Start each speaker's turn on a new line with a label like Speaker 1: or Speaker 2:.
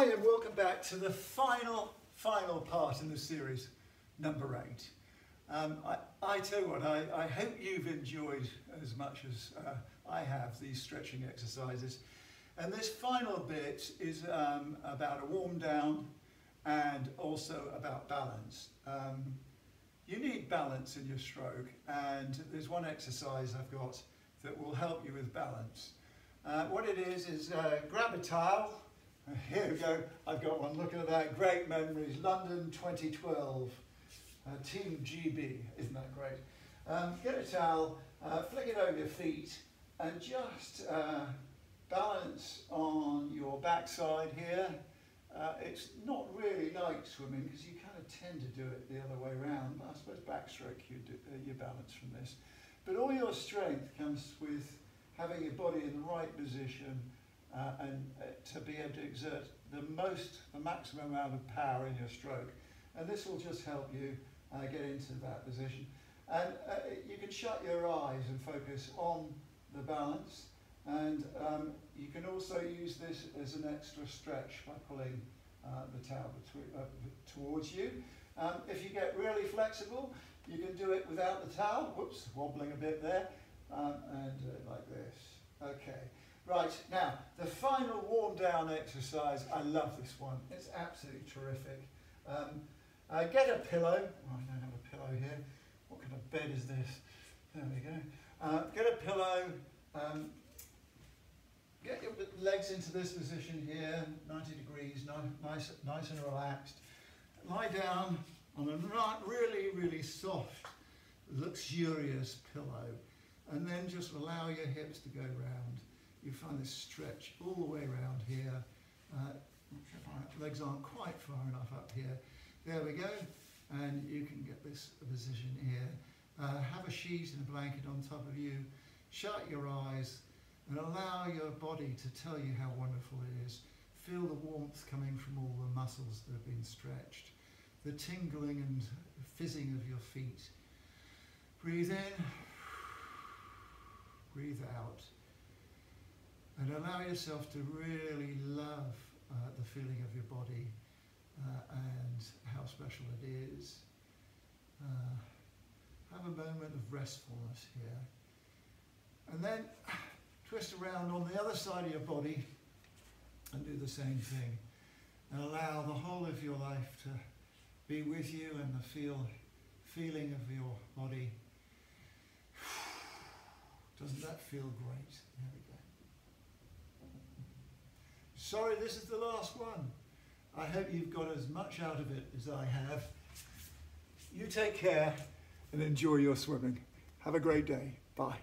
Speaker 1: Hi and welcome back to the final, final part in the series, number eight. Um, I, I tell you what, I, I, hope you've enjoyed as much as uh, I have these stretching exercises. And this final bit is um, about a warm down and also about balance. Um, you need balance in your stroke and there's one exercise I've got that will help you with balance. Uh, what it is is uh, grab a towel, here we go, I've got one, look at that, great memories, London 2012, uh, Team GB, isn't that great? Um, get a towel, uh, flick it over your feet and just uh, balance on your backside here. Uh, it's not really like swimming because you kind of tend to do it the other way around. I suppose backstroke you, do, uh, you balance from this. But all your strength comes with having your body in the right position uh, and uh, to be able to exert the most, the maximum amount of power in your stroke. And this will just help you uh, get into that position. And uh, you can shut your eyes and focus on the balance. And um, you can also use this as an extra stretch by pulling uh, the towel uh, towards you. Um, if you get really flexible, you can do it without the towel. Whoops, wobbling a bit there. Um, and like this. Okay. Right, now, the final warm down exercise, I love this one. It's absolutely terrific. Um, uh, get a pillow. Oh, I don't have a pillow here. What kind of bed is this? There we go. Uh, get a pillow. Um, get your legs into this position here, 90 degrees, nice, nice and relaxed. Lie down on a really, really soft, luxurious pillow. And then just allow your hips to go round you find this stretch all the way around here. Uh, legs aren't quite far enough up here. There we go. And you can get this position here. Uh, have a sheet and a blanket on top of you. Shut your eyes and allow your body to tell you how wonderful it is. Feel the warmth coming from all the muscles that have been stretched. The tingling and fizzing of your feet. Breathe in, breathe out. And allow yourself to really love uh, the feeling of your body uh, and how special it is. Uh, have a moment of restfulness here. And then twist around on the other side of your body and do the same thing. And allow the whole of your life to be with you and the feel, feeling of your body. Doesn't that feel great? There we go. Sorry, this is the last one. I hope you've got as much out of it as I have. You take care and enjoy your swimming. Have a great day. Bye.